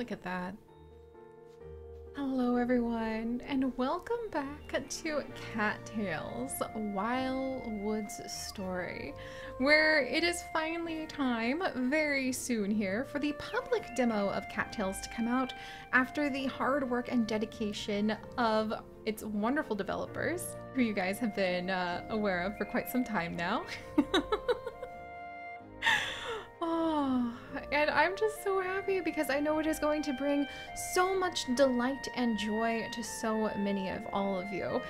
Look at that. Hello everyone and welcome back to Cattails Wildwood's story where it is finally time very soon here for the public demo of Cattails to come out after the hard work and dedication of its wonderful developers who you guys have been uh, aware of for quite some time now. I'm just so happy because I know it is going to bring so much delight and joy to so many of all of you.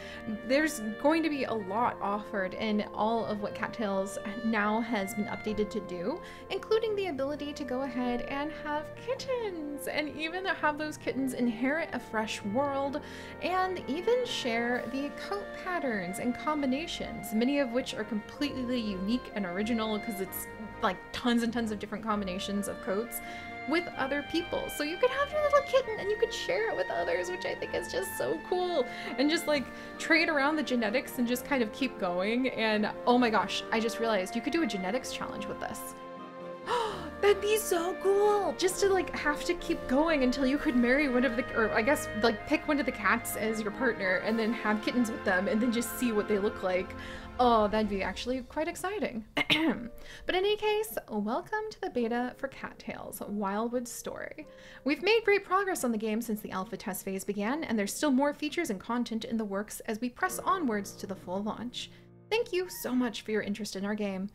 There's going to be a lot offered in all of what Cattails now has been updated to do, including the ability to go ahead and have kittens and even have those kittens inherit a fresh world and even share the coat patterns and combinations, many of which are completely unique and original because it's like tons and tons of different combinations of coats with other people. So you could have your little kitten and you could share it with others, which I think is just so cool. And just like trade around the genetics and just kind of keep going. And oh my gosh, I just realized you could do a genetics challenge with this. That'd be so cool! Just to like have to keep going until you could marry one of the, or I guess like pick one of the cats as your partner and then have kittens with them and then just see what they look like. Oh, that'd be actually quite exciting. but in any case, welcome to the beta for Cattails, Wildwood Story. We've made great progress on the game since the alpha test phase began, and there's still more features and content in the works as we press onwards to the full launch. Thank you so much for your interest in our game.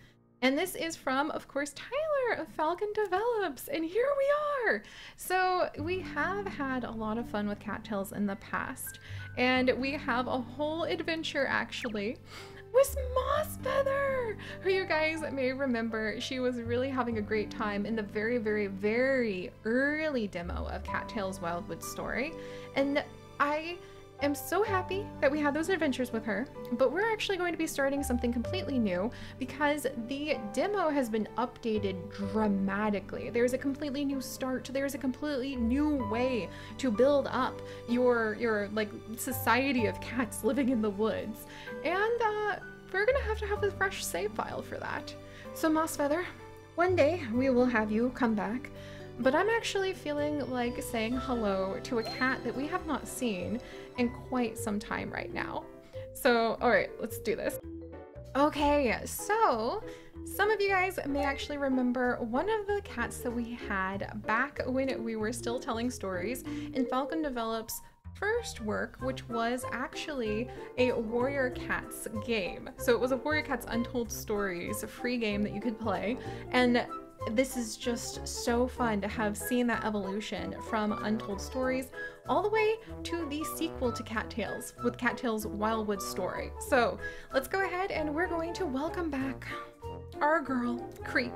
And this is from, of course, Tyler of Falcon Develops, and here we are! So we have had a lot of fun with cattails in the past, and we have a whole adventure actually was Mossfeather, who you guys may remember. She was really having a great time in the very, very, very early demo of Cattails Wildwood Story. And I am so happy that we had those adventures with her, but we're actually going to be starting something completely new because the demo has been updated dramatically. There's a completely new start. There's a completely new way to build up your your like society of cats living in the woods. And uh, we're gonna have to have a fresh save file for that. So Mossfeather, one day we will have you come back but I'm actually feeling like saying hello to a cat that we have not seen in quite some time right now. So, all right, let's do this. Okay, so some of you guys may actually remember one of the cats that we had back when we were still telling stories in Falcon Develops first work, which was actually a Warrior Cats game. So it was a Warrior Cats Untold Stories, a free game that you could play. And this is just so fun to have seen that evolution from Untold Stories all the way to the sequel to Cattails with Cattails Wildwood Story. So let's go ahead and we're going to welcome back our girl, Creek.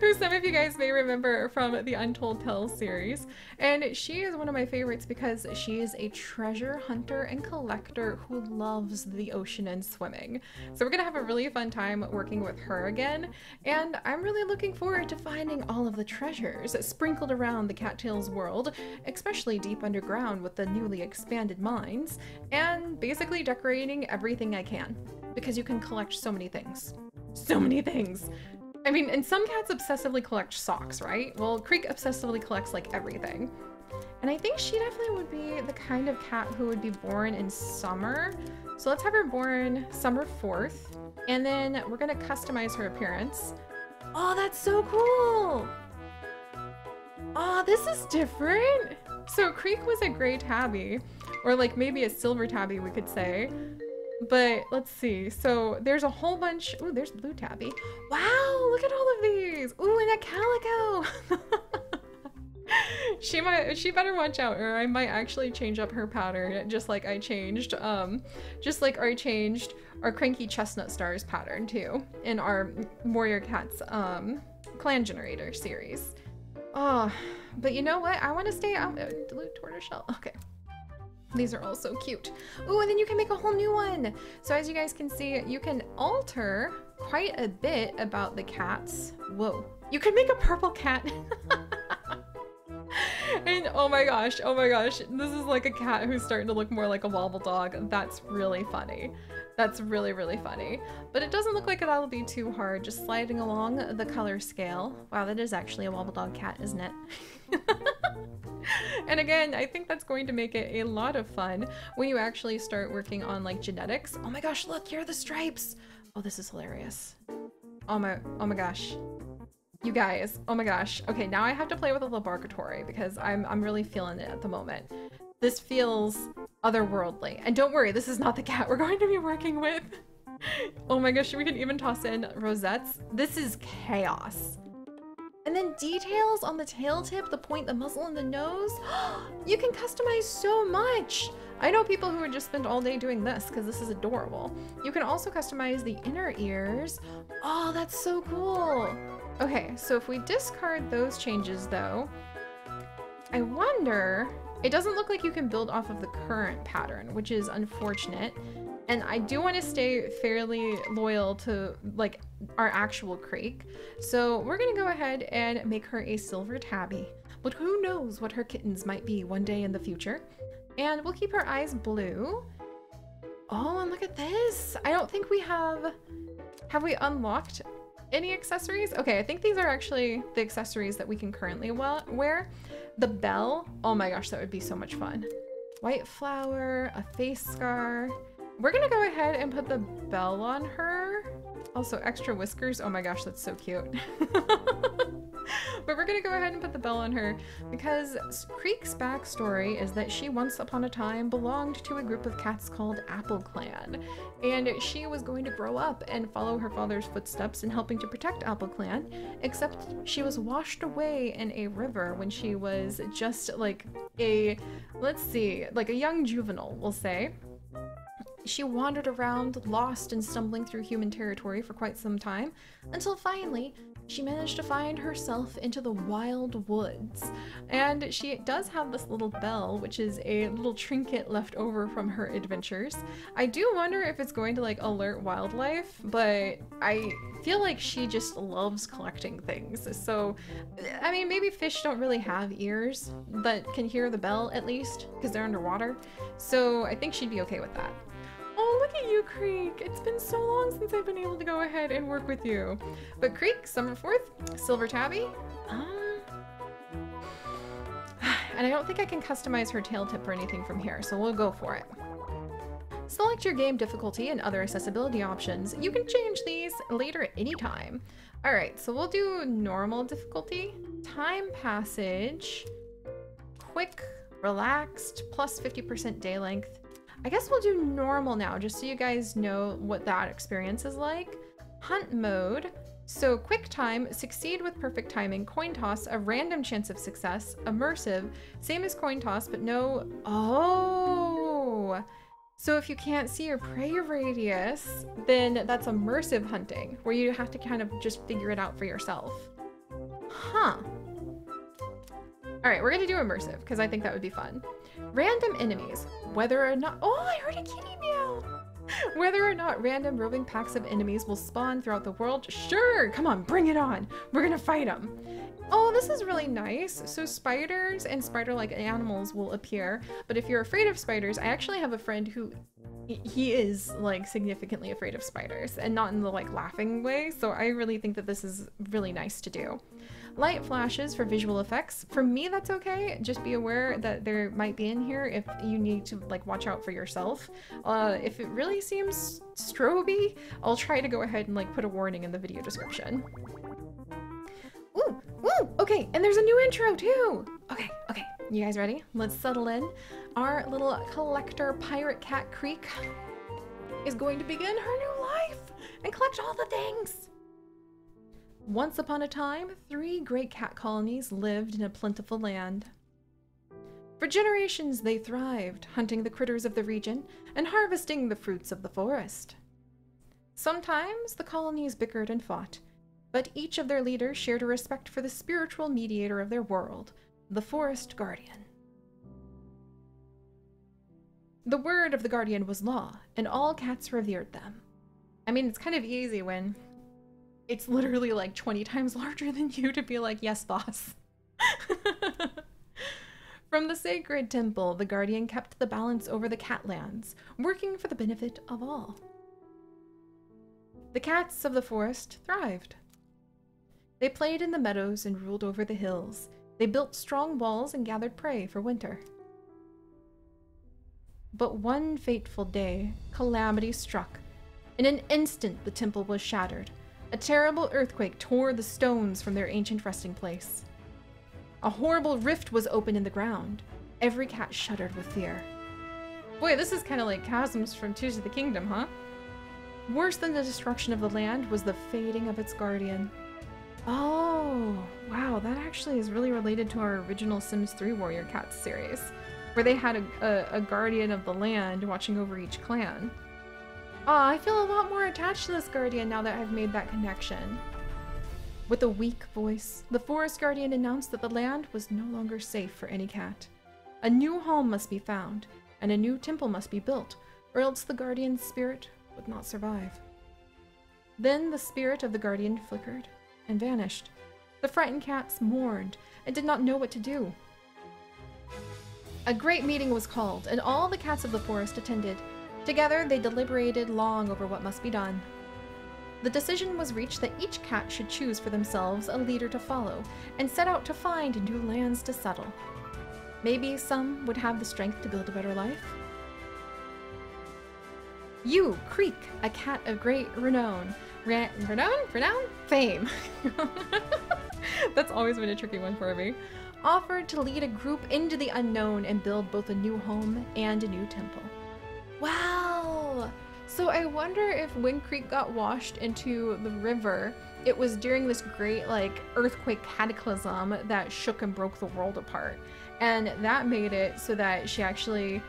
who some of you guys may remember from the Untold Tales series. And she is one of my favorites because she is a treasure hunter and collector who loves the ocean and swimming. So we're gonna have a really fun time working with her again. And I'm really looking forward to finding all of the treasures sprinkled around the Cattails world, especially deep underground with the newly expanded mines, and basically decorating everything I can because you can collect so many things. So many things. I mean, and some cats obsessively collect socks, right? Well, Creek obsessively collects like everything. And I think she definitely would be the kind of cat who would be born in summer. So let's have her born summer 4th. And then we're gonna customize her appearance. Oh, that's so cool! Oh, this is different! So Creek was a gray tabby, or like maybe a silver tabby we could say. But let's see. So there's a whole bunch. Ooh, there's blue tabby. Wow, look at all of these. Ooh, and a calico. she might she better watch out or I might actually change up her pattern just like I changed um just like I changed our cranky chestnut stars pattern too in our warrior cats um clan generator series. Oh, but you know what? I want to stay out. Uh, Dilute tortoiseshell. Okay. These are all so cute. Oh, and then you can make a whole new one. So as you guys can see, you can alter quite a bit about the cats. Whoa. You can make a purple cat. and oh my gosh, oh my gosh, this is like a cat who's starting to look more like a wobble dog. That's really funny. That's really, really funny. But it doesn't look like that'll be too hard, just sliding along the color scale. Wow, that is actually a wobble dog cat, isn't it? and again, I think that's going to make it a lot of fun when you actually start working on like genetics. Oh my gosh, look, here are the stripes. Oh, this is hilarious. Oh my, oh my gosh. You guys, oh my gosh. Okay, now I have to play with a laboratory because I'm, I'm really feeling it at the moment. This feels otherworldly. And don't worry, this is not the cat we're going to be working with. oh my gosh, we can even toss in rosettes. This is chaos. And then details on the tail tip, the point, the muzzle, and the nose. you can customize so much. I know people who would just spend all day doing this because this is adorable. You can also customize the inner ears. Oh, that's so cool. Okay, so if we discard those changes though, I wonder, it doesn't look like you can build off of the current pattern, which is unfortunate. And I do want to stay fairly loyal to like our actual creek. So we're to go ahead and make her a silver tabby. But who knows what her kittens might be one day in the future. And we'll keep her eyes blue. Oh, and look at this. I don't think we have... Have we unlocked any accessories? Okay, I think these are actually the accessories that we can currently wear. The bell. Oh my gosh, that would be so much fun. White flower, a face scar. We're gonna go ahead and put the bell on her. Also, extra whiskers. Oh my gosh, that's so cute. but we're gonna go ahead and put the bell on her because Creek's backstory is that she once upon a time belonged to a group of cats called Apple Clan. And she was going to grow up and follow her father's footsteps in helping to protect Apple Clan, except she was washed away in a river when she was just like a, let's see, like a young juvenile, we'll say. She wandered around, lost and stumbling through human territory for quite some time, until finally she managed to find herself into the wild woods. And she does have this little bell, which is a little trinket left over from her adventures. I do wonder if it's going to like alert wildlife, but I feel like she just loves collecting things. So, I mean, maybe fish don't really have ears that can hear the bell at least because they're underwater. So I think she'd be okay with that. Oh, look at you, Creek. It's been so long since I've been able to go ahead and work with you. But Creek, Summer 4th, Silver Tabby, um... And I don't think I can customize her tail tip or anything from here, so we'll go for it. Select your game difficulty and other accessibility options. You can change these later at any time. All right, so we'll do normal difficulty, time passage, quick, relaxed, plus 50% day length, I guess we'll do normal now, just so you guys know what that experience is like. Hunt mode. So quick time, succeed with perfect timing, coin toss, a random chance of success, immersive, same as coin toss, but no, oh. So if you can't see your prey radius, then that's immersive hunting, where you have to kind of just figure it out for yourself. Huh. All right, we're gonna do immersive, because I think that would be fun. Random enemies, whether or not- Oh, I heard a kitty meow! Whether or not random roving packs of enemies will spawn throughout the world, sure, come on, bring it on. We're gonna fight them. Oh, this is really nice. So spiders and spider-like animals will appear, but if you're afraid of spiders, I actually have a friend who he is like significantly afraid of spiders and not in the like laughing way. So I really think that this is really nice to do. Light flashes for visual effects. For me, that's okay. Just be aware that there might be in here if you need to like watch out for yourself. Uh, if it really seems stroby, I'll try to go ahead and like put a warning in the video description. Ooh, ooh, okay, and there's a new intro too. Okay, okay, you guys ready? Let's settle in. Our little collector pirate cat Creek is going to begin her new life and collect all the things. Once upon a time, three great cat colonies lived in a plentiful land. For generations they thrived, hunting the critters of the region and harvesting the fruits of the forest. Sometimes the colonies bickered and fought, but each of their leaders shared a respect for the spiritual mediator of their world, the Forest Guardian. The word of the Guardian was law, and all cats revered them. I mean, it's kind of easy when it's literally like 20 times larger than you to be like, yes, boss. From the sacred temple, the guardian kept the balance over the catlands, working for the benefit of all. The cats of the forest thrived. They played in the meadows and ruled over the hills. They built strong walls and gathered prey for winter. But one fateful day, calamity struck. In an instant, the temple was shattered. A terrible earthquake tore the stones from their ancient resting place. A horrible rift was opened in the ground. Every cat shuddered with fear. Boy, this is kind of like chasms from Tears of the Kingdom, huh? Worse than the destruction of the land was the fading of its guardian. Oh, wow, that actually is really related to our original Sims 3 Warrior Cats series where they had a, a, a guardian of the land watching over each clan. Ah, I feel a lot more attached to this guardian now that I've made that connection. With a weak voice, the forest guardian announced that the land was no longer safe for any cat. A new home must be found, and a new temple must be built, or else the guardian's spirit would not survive. Then the spirit of the guardian flickered and vanished. The frightened cats mourned and did not know what to do. A great meeting was called, and all the cats of the forest attended. Together, they deliberated long over what must be done. The decision was reached that each cat should choose for themselves a leader to follow, and set out to find new lands to settle. Maybe some would have the strength to build a better life. You, Creek, a cat of great renown. Re renown? Renown? Fame. That's always been a tricky one for me offered to lead a group into the unknown and build both a new home and a new temple. Wow! So I wonder if Wind Creek got washed into the river, it was during this great like earthquake cataclysm that shook and broke the world apart. And that made it so that she actually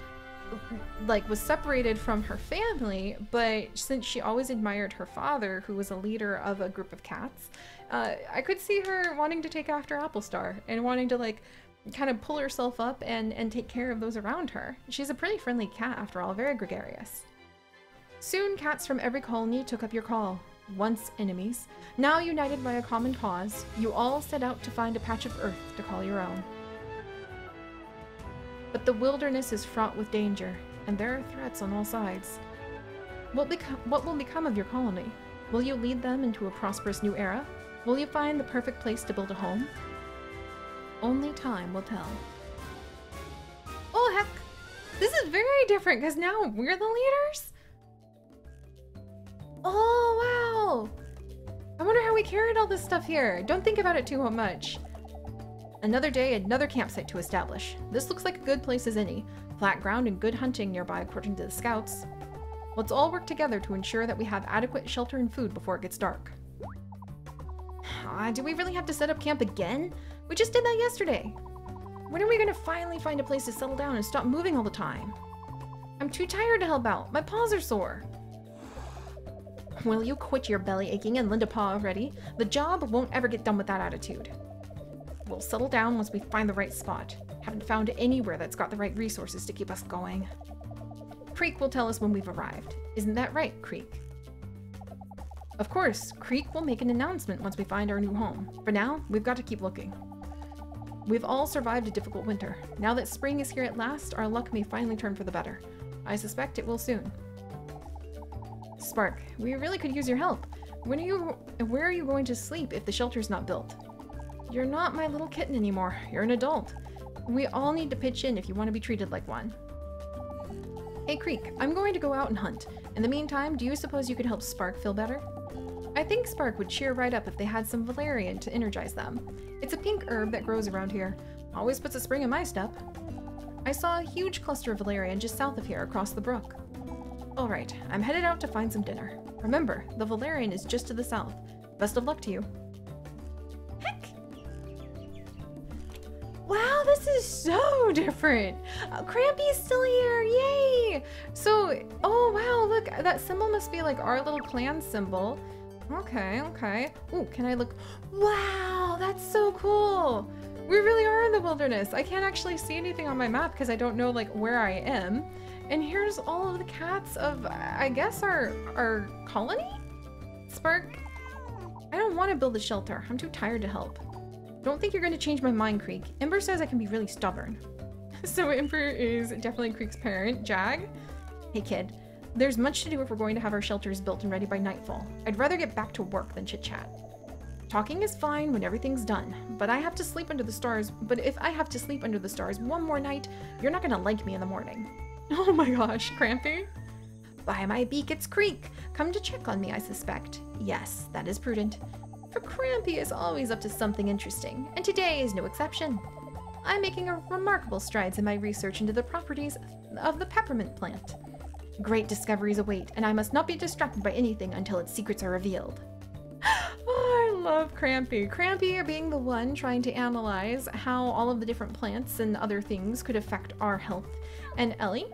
like was separated from her family, but since she always admired her father, who was a leader of a group of cats, uh, I could see her wanting to take after Applestar and wanting to like kind of pull herself up and, and take care of those around her. She's a pretty friendly cat after all, very gregarious. Soon cats from every colony took up your call. Once enemies, now united by a common cause, you all set out to find a patch of earth to call your own. But the wilderness is fraught with danger, and there are threats on all sides. What, what will become of your colony? Will you lead them into a prosperous new era? Will you find the perfect place to build a home? Only time will tell. Oh heck! This is very different because now we're the leaders? Oh wow! I wonder how we carried all this stuff here. Don't think about it too much. Another day, another campsite to establish. This looks like a good place as any. Flat ground and good hunting nearby according to the scouts. Let's all work together to ensure that we have adequate shelter and food before it gets dark. Uh, do we really have to set up camp again? We just did that yesterday. When are we gonna finally find a place to settle down and stop moving all the time? I'm too tired to help out. My paws are sore. Will you quit your belly aching and lend a paw already? The job won't ever get done with that attitude. We'll settle down once we find the right spot. Haven't found anywhere that's got the right resources to keep us going. Creek will tell us when we've arrived. Isn't that right, Creek? Of course, Creek will make an announcement once we find our new home. For now, we've got to keep looking. We've all survived a difficult winter. Now that spring is here at last, our luck may finally turn for the better. I suspect it will soon. Spark, we really could use your help. When are you- where are you going to sleep if the shelter's not built? You're not my little kitten anymore. You're an adult. We all need to pitch in if you want to be treated like one. Hey Creek, I'm going to go out and hunt. In the meantime, do you suppose you could help Spark feel better? I think Spark would cheer right up if they had some valerian to energize them. It's a pink herb that grows around here. Always puts a spring in my step. I saw a huge cluster of valerian just south of here across the brook. Alright, I'm headed out to find some dinner. Remember, the valerian is just to the south. Best of luck to you. Heck! Wow, this is so different! Uh, Crampy's still here, yay! So, oh wow, look, that symbol must be like our little clan symbol. Okay, okay. Oh, can I look? Wow, that's so cool. We really are in the wilderness. I can't actually see anything on my map because I don't know like where I am. And here's all of the cats of, I guess, our, our colony? Spark, I don't want to build a shelter. I'm too tired to help. Don't think you're going to change my mind, Creek. Ember says I can be really stubborn. So Ember is definitely Creek's parent. Jag? Hey kid, there's much to do if we're going to have our shelters built and ready by nightfall. I'd rather get back to work than chit-chat. Talking is fine when everything's done, but I have to sleep under the stars. But if I have to sleep under the stars one more night, you're not gonna like me in the morning. Oh my gosh, Crampy? By my beak, it's Creek. Come to check on me, I suspect. Yes, that is prudent. For Crampy is always up to something interesting, and today is no exception. I'm making remarkable strides in my research into the properties of the peppermint plant. Great discoveries await, and I must not be distracted by anything until its secrets are revealed. Love Crampy. Crampy being the one trying to analyze how all of the different plants and other things could affect our health. And Ellie?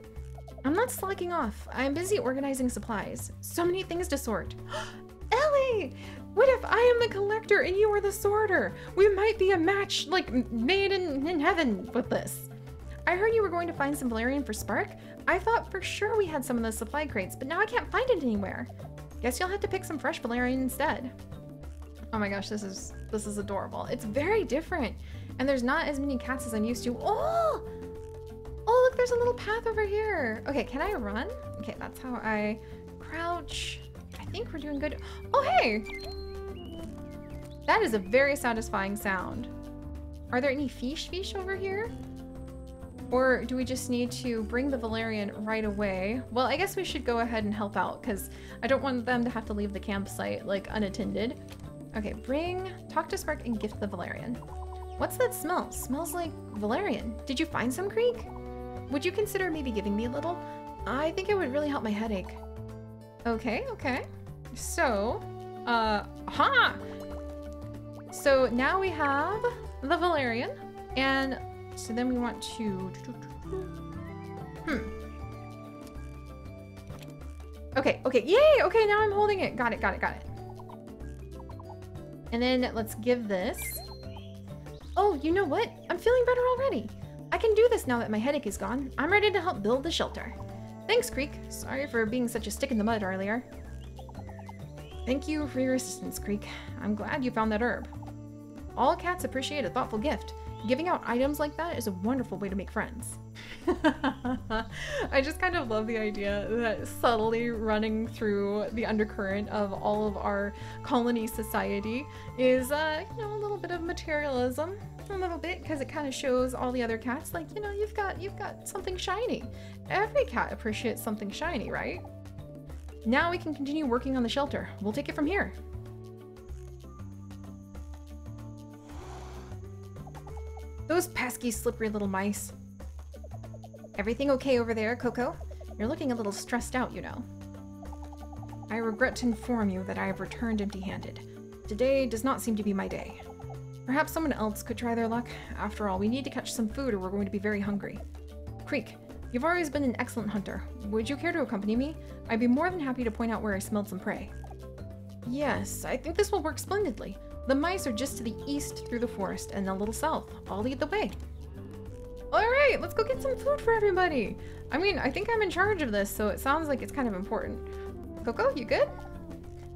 I'm not slacking off. I'm busy organizing supplies. So many things to sort. Ellie! What if I am the collector and you are the sorter? We might be a match, like, made in, in heaven with this. I heard you were going to find some valerian for Spark. I thought for sure we had some of the supply crates, but now I can't find it anywhere. Guess you'll have to pick some fresh valerian instead. Oh my gosh, this is this is adorable. It's very different. And there's not as many cats as I'm used to. Oh! Oh, look, there's a little path over here. Okay, can I run? Okay, that's how I crouch. I think we're doing good. Oh, hey! That is a very satisfying sound. Are there any fish fish over here? Or do we just need to bring the Valerian right away? Well, I guess we should go ahead and help out because I don't want them to have to leave the campsite like unattended. Okay, bring, talk to Spark and gift the Valerian. What's that smell? Smells like Valerian. Did you find some, Creek? Would you consider maybe giving me a little? I think it would really help my headache. Okay, okay. So, uh, ha! So now we have the Valerian, and so then we want to... Hmm. Okay, okay, yay! Okay, now I'm holding it. Got it, got it, got it. And then let's give this. Oh, you know what? I'm feeling better already. I can do this now that my headache is gone. I'm ready to help build the shelter. Thanks, Creek. Sorry for being such a stick in the mud earlier. Thank you for your assistance, Creek. I'm glad you found that herb. All cats appreciate a thoughtful gift. Giving out items like that is a wonderful way to make friends. I just kind of love the idea that subtly running through the undercurrent of all of our colony society is, uh, you know, a little bit of materialism, a little bit, because it kind of shows all the other cats, like, you know, you've got, you've got something shiny. Every cat appreciates something shiny, right? Now we can continue working on the shelter. We'll take it from here. Those pesky, slippery little mice. Everything okay over there, Coco? You're looking a little stressed out, you know. I regret to inform you that I have returned empty-handed. Today does not seem to be my day. Perhaps someone else could try their luck. After all, we need to catch some food or we're going to be very hungry. Creek, you've always been an excellent hunter. Would you care to accompany me? I'd be more than happy to point out where I smelled some prey. Yes, I think this will work splendidly. The mice are just to the east through the forest and a little south. I'll lead the way. Alright, let's go get some food for everybody. I mean, I think I'm in charge of this, so it sounds like it's kind of important. Coco, you good?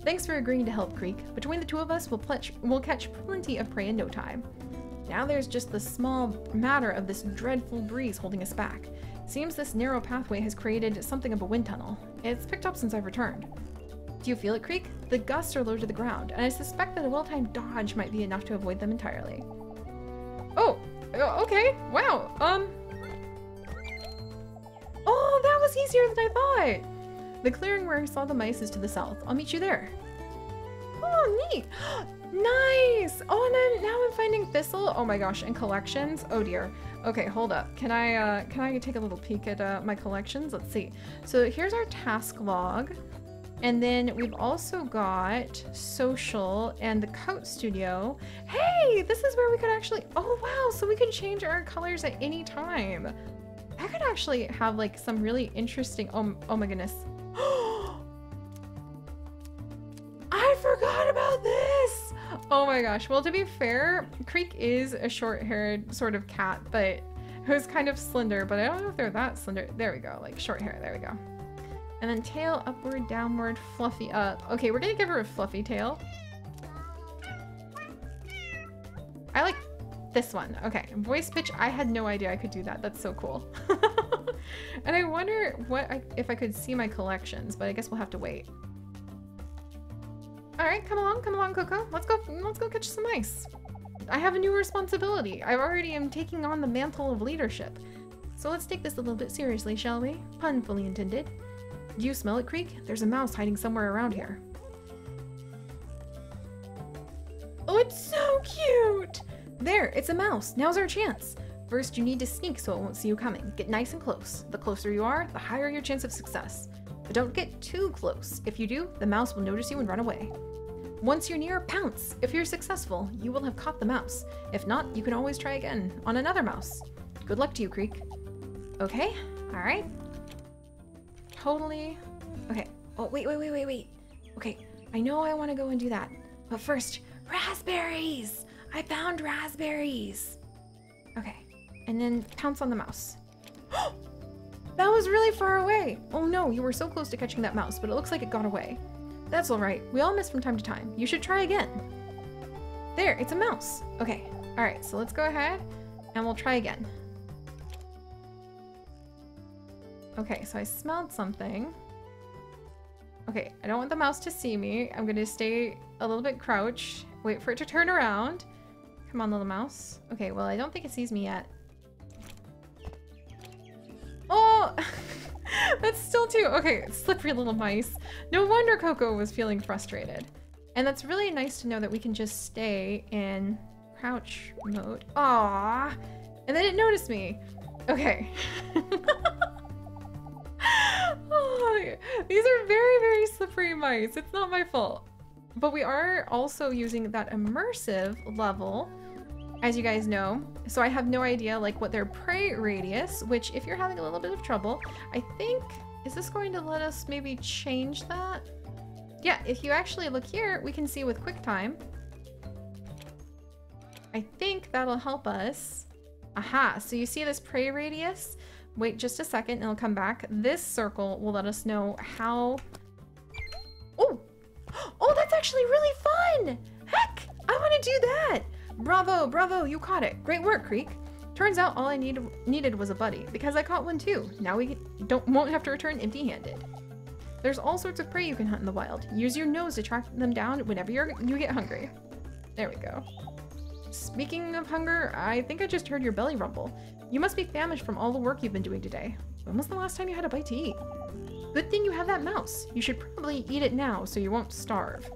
Thanks for agreeing to help, Creek. Between the two of us, we'll, we'll catch plenty of prey in no time. Now there's just the small matter of this dreadful breeze holding us back. Seems this narrow pathway has created something of a wind tunnel. It's picked up since I've returned. Do you feel it, Creek? The gusts are low to the ground, and I suspect that a well-timed dodge might be enough to avoid them entirely. Oh, okay, wow, um... Oh, that was easier than I thought! The clearing where I saw the mice is to the south. I'll meet you there. Oh, neat! nice! Oh, and then now I'm finding thistle. Oh my gosh, and collections. Oh dear. Okay, hold up. Can I, uh, can I take a little peek at uh, my collections? Let's see. So here's our task log. And then we've also got social and the coat studio. Hey, this is where we could actually, oh wow, so we can change our colors at any time. I could actually have like some really interesting, oh, oh my goodness. I forgot about this. Oh my gosh. Well, to be fair, Creek is a short-haired sort of cat, but who's kind of slender, but I don't know if they're that slender. There we go, like short hair, there we go. And then tail upward, downward, fluffy up. Okay, we're gonna give her a fluffy tail. I like This one. Okay. Voice pitch. I had no idea I could do that. That's so cool. and I wonder what I, if I could see my collections, but I guess we'll have to wait. All right, come along, come along, Coco. Let's go. Let's go catch some mice. I have a new responsibility. I already am taking on the mantle of leadership. So let's take this a little bit seriously, shall we? Pun fully intended. Do you smell it, Creek? There's a mouse hiding somewhere around here. Oh, it's so cute! There, it's a mouse. Now's our chance. First, you need to sneak so it won't see you coming. Get nice and close. The closer you are, the higher your chance of success. But don't get too close. If you do, the mouse will notice you and run away. Once you're near, pounce. If you're successful, you will have caught the mouse. If not, you can always try again on another mouse. Good luck to you, Creek. Okay, alright. Totally. Okay. Oh, wait, wait, wait, wait, wait. Okay, I know I want to go and do that. But first, raspberries! I found raspberries! Okay, and then pounce on the mouse. that was really far away! Oh no, you were so close to catching that mouse, but it looks like it got away. That's alright, we all miss from time to time. You should try again. There, it's a mouse. Okay, alright, so let's go ahead and we'll try again. Okay, so I smelled something. Okay, I don't want the mouse to see me. I'm gonna stay a little bit crouch, wait for it to turn around. Come on, little mouse. Okay, well, I don't think it sees me yet. Oh! that's still too... Okay, slippery little mice. No wonder Coco was feeling frustrated. And that's really nice to know that we can just stay in crouch mode. Aww! And they didn't notice me. Okay. these are very, very slippery mice. It's not my fault. But we are also using that immersive level, as you guys know. So I have no idea like what their prey radius, which if you're having a little bit of trouble, I think, is this going to let us maybe change that? Yeah, if you actually look here, we can see with QuickTime. I think that'll help us. Aha, so you see this prey radius? Wait just a second and it'll come back. This circle will let us know how... Oh! Oh, that's actually really fun! Heck! I want to do that! Bravo, bravo, you caught it. Great work, Creek. Turns out all I need, needed was a buddy, because I caught one too. Now we don't won't have to return empty-handed. There's all sorts of prey you can hunt in the wild. Use your nose to track them down whenever you get hungry. There we go. Speaking of hunger, I think I just heard your belly rumble. You must be famished from all the work you've been doing today. When was the last time you had a bite to eat? Good thing you have that mouse. You should probably eat it now so you won't starve.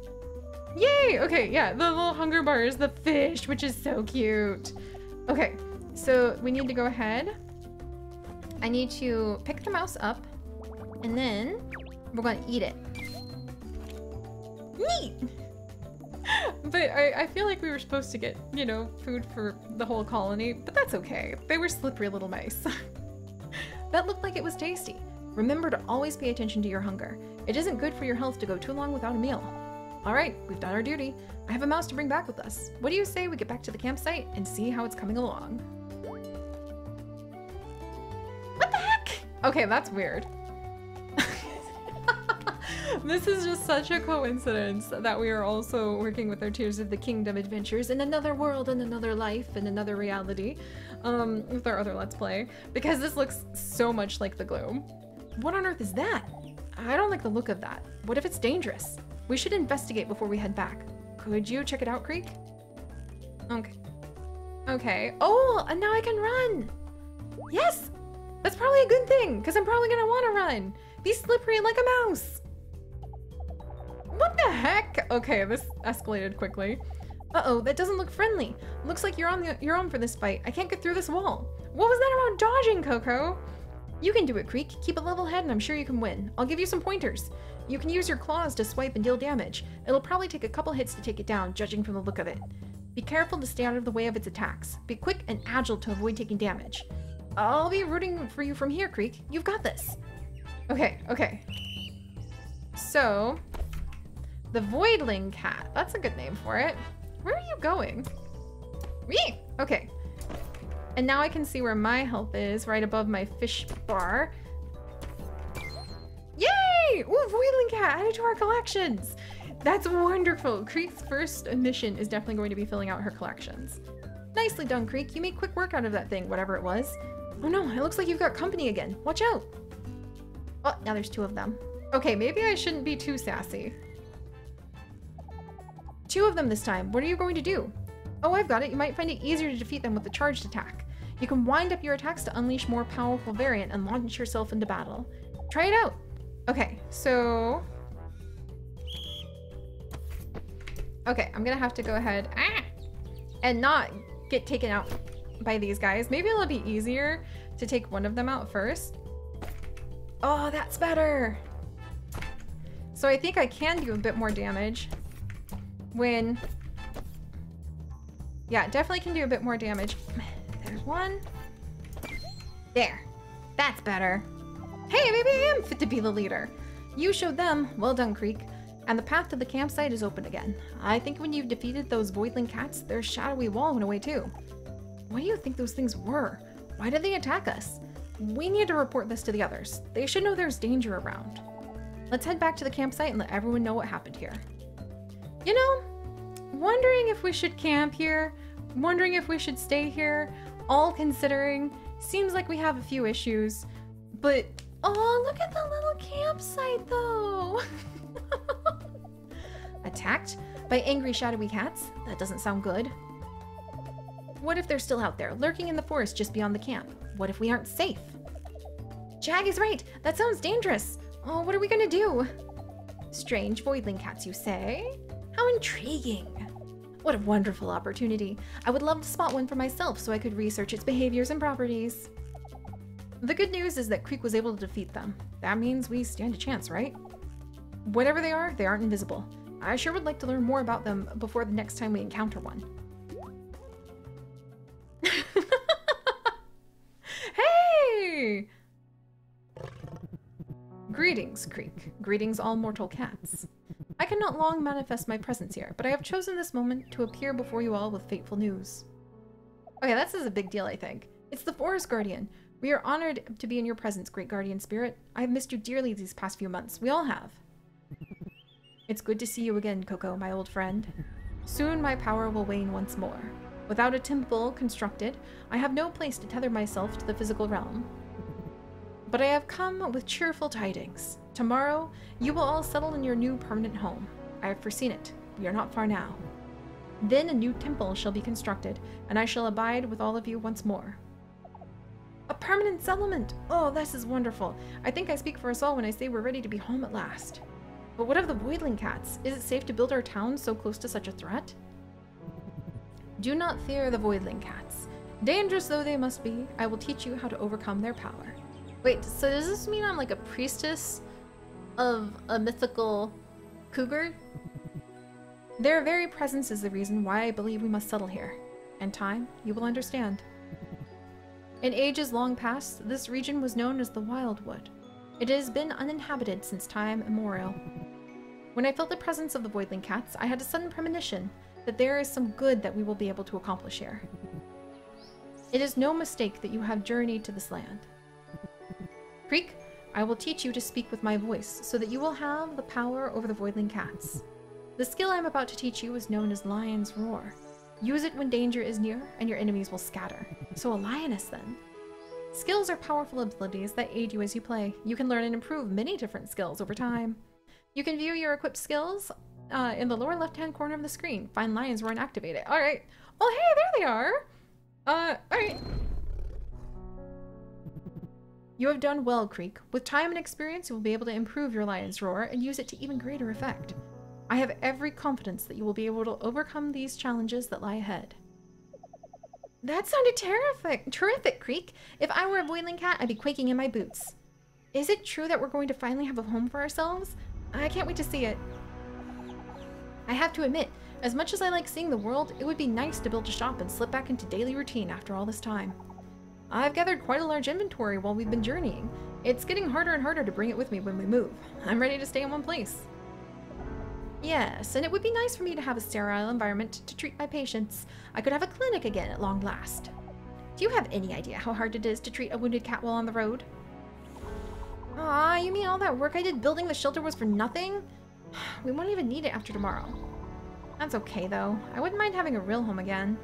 Yay! Okay, yeah, the little hunger bar is the fish, which is so cute. Okay, so we need to go ahead. I need to pick the mouse up, and then we're gonna eat it. Neat! But I, I feel like we were supposed to get, you know, food for the whole colony, but that's okay. They were slippery little mice. that looked like it was tasty. Remember to always pay attention to your hunger. It isn't good for your health to go too long without a meal. Alright, we've done our duty. I have a mouse to bring back with us. What do you say we get back to the campsite and see how it's coming along? What the heck? Okay, that's weird. this is just such a coincidence that we are also working with our Tears of the Kingdom adventures in another world and another life and another reality um, with our other Let's Play because this looks so much like the Gloom. What on earth is that? I don't like the look of that. What if it's dangerous? We should investigate before we head back. Could you check it out, Creek? Okay. Okay. Oh, and now I can run! Yes! That's probably a good thing, because I'm probably gonna want to run. Be slippery like a mouse. What the heck? Okay, this escalated quickly. Uh-oh, that doesn't look friendly. Looks like you're on the, your own for this fight. I can't get through this wall. What was that about dodging, Coco? You can do it, Creek. Keep a level head and I'm sure you can win. I'll give you some pointers. You can use your claws to swipe and deal damage. It'll probably take a couple hits to take it down, judging from the look of it. Be careful to stay out of the way of its attacks. Be quick and agile to avoid taking damage. I'll be rooting for you from here, Creek. You've got this. Okay, okay. So, the Voidling cat. That's a good name for it. Where are you going? Me. Okay. And now I can see where my health is, right above my fish bar. Yay! Ooh, Voidling cat added to our collections. That's wonderful. Creek's first mission is definitely going to be filling out her collections. Nicely done, Creek. You made quick work out of that thing, whatever it was. Oh no, it looks like you've got company again. Watch out. Oh, now there's two of them. Okay, maybe I shouldn't be too sassy. Two of them this time. What are you going to do? Oh, I've got it. You might find it easier to defeat them with a charged attack. You can wind up your attacks to unleash more powerful variant and launch yourself into battle. Try it out. Okay, so... Okay, I'm gonna have to go ahead ah, and not get taken out by these guys. Maybe it'll be easier to take one of them out first. Oh, that's better. So I think I can do a bit more damage when... Yeah, definitely can do a bit more damage. There's one. There. That's better. Hey, maybe I am fit to be the leader. You showed them. Well done, Creek. And the path to the campsite is open again. I think when you've defeated those voidling cats, their shadowy wall went away too. What do you think those things were? Why did they attack us? We need to report this to the others. They should know there's danger around. Let's head back to the campsite and let everyone know what happened here. You know, wondering if we should camp here, wondering if we should stay here, all considering, seems like we have a few issues, but oh, look at the little campsite though. Attacked by angry shadowy cats? That doesn't sound good. What if they're still out there, lurking in the forest just beyond the camp? What if we aren't safe? Jag is right! That sounds dangerous! Oh, what are we gonna do? Strange voidling cats, you say? How intriguing! What a wonderful opportunity. I would love to spot one for myself so I could research its behaviors and properties. The good news is that Creek was able to defeat them. That means we stand a chance, right? Whatever they are, they aren't invisible. I sure would like to learn more about them before the next time we encounter one. hey! Greetings, Creek. Greetings, all mortal cats. I cannot long manifest my presence here, but I have chosen this moment to appear before you all with fateful news. Okay, this is a big deal, I think. It's the Forest Guardian. We are honored to be in your presence, Great Guardian Spirit. I have missed you dearly these past few months. We all have. It's good to see you again, Coco, my old friend. Soon my power will wane once more. Without a temple constructed, I have no place to tether myself to the physical realm. But I have come with cheerful tidings. Tomorrow, you will all settle in your new permanent home. I have foreseen it. We are not far now. Then a new temple shall be constructed, and I shall abide with all of you once more. A permanent settlement! Oh, this is wonderful. I think I speak for us all when I say we're ready to be home at last. But what of the Voidling cats? Is it safe to build our town so close to such a threat? Do not fear the Voidling cats. Dangerous though they must be, I will teach you how to overcome their power. Wait, so does this mean I'm like a priestess of a mythical cougar? Their very presence is the reason why I believe we must settle here. In time, you will understand. In ages long past, this region was known as the Wildwood. It has been uninhabited since time immemorial. When I felt the presence of the Voidling cats, I had a sudden premonition that there is some good that we will be able to accomplish here. It is no mistake that you have journeyed to this land. Creek, I will teach you to speak with my voice, so that you will have the power over the Voidling cats. The skill I am about to teach you is known as Lion's Roar. Use it when danger is near, and your enemies will scatter. So a lioness, then. Skills are powerful abilities that aid you as you play. You can learn and improve many different skills over time. You can view your equipped skills uh, in the lower left-hand corner of the screen. Find Lion's Roar and activate it. All right. Oh, hey, there they are. Uh, all right. You have done well, Creek. With time and experience, you will be able to improve your Lion's Roar and use it to even greater effect. I have every confidence that you will be able to overcome these challenges that lie ahead. That sounded terrific, terrific, Creek. If I were a Voidling cat, I'd be quaking in my boots. Is it true that we're going to finally have a home for ourselves? I can't wait to see it. I have to admit, as much as I like seeing the world, it would be nice to build a shop and slip back into daily routine after all this time. I've gathered quite a large inventory while we've been journeying. It's getting harder and harder to bring it with me when we move. I'm ready to stay in one place. Yes, and it would be nice for me to have a sterile environment to treat my patients. I could have a clinic again at long last. Do you have any idea how hard it is to treat a wounded cat while on the road? Ah, you mean all that work I did building the shelter was for nothing? We won't even need it after tomorrow. That's okay, though. I wouldn't mind having a real home again.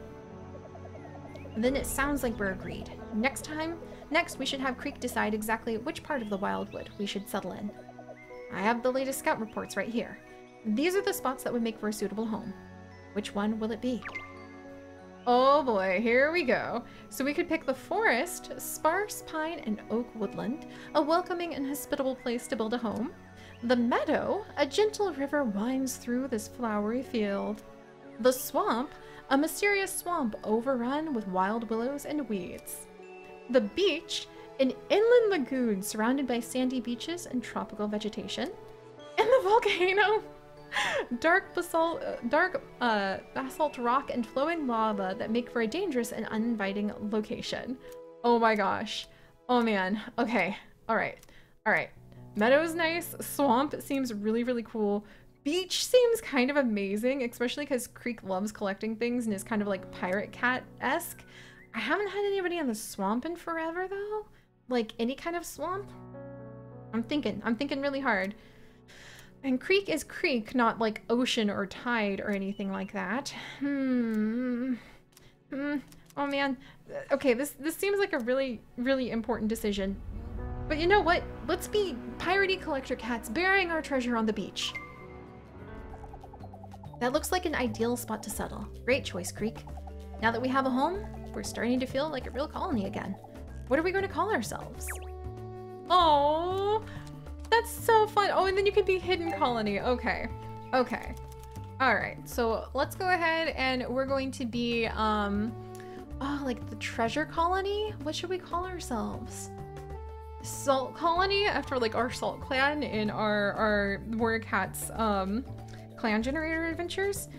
Then it sounds like we're agreed. Next time, next we should have Creek decide exactly which part of the Wildwood we should settle in. I have the latest scout reports right here. These are the spots that would make for a suitable home. Which one will it be? Oh boy, here we go. So we could pick the forest, sparse pine and oak woodland, a welcoming and hospitable place to build a home. The meadow, a gentle river winds through this flowery field. The swamp, a mysterious swamp overrun with wild willows and weeds. The beach, an inland lagoon surrounded by sandy beaches and tropical vegetation. And the volcano, dark basalt, uh, dark uh, basalt rock and flowing lava that make for a dangerous and uninviting location. Oh my gosh. Oh man. Okay. All right. All right. Meadow's nice. Swamp seems really, really cool. Beach seems kind of amazing, especially because Creek loves collecting things and is kind of like pirate cat-esque. I haven't had anybody in the swamp in forever though. Like any kind of swamp. I'm thinking. I'm thinking really hard. And creek is creek, not like ocean or tide or anything like that. Hmm. Hmm. Oh man. Okay, this this seems like a really, really important decision. But you know what? Let's be piratey collector cats burying our treasure on the beach. That looks like an ideal spot to settle. Great choice, Creek. Now that we have a home, we're starting to feel like a real colony again. What are we going to call ourselves? Oh, that's so fun. Oh, and then you can be hidden colony. Okay. Okay. All right. So let's go ahead and we're going to be, um, oh, like the treasure colony? What should we call ourselves? Salt colony after like our salt clan in our, our warrior cats, um, clan generator adventures.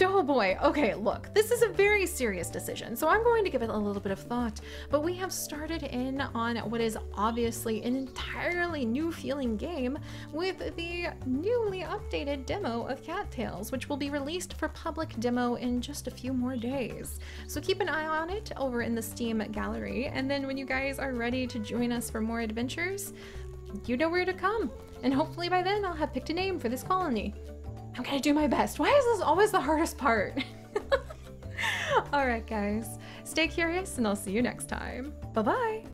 Oh boy, okay, look, this is a very serious decision, so I'm going to give it a little bit of thought. But we have started in on what is obviously an entirely new feeling game with the newly updated demo of Cattails, which will be released for public demo in just a few more days. So keep an eye on it over in the Steam gallery, and then when you guys are ready to join us for more adventures, you know where to come. And hopefully by then I'll have picked a name for this colony. I'm gonna do my best. Why is this always the hardest part? All right, guys. Stay curious, and I'll see you next time. Bye-bye.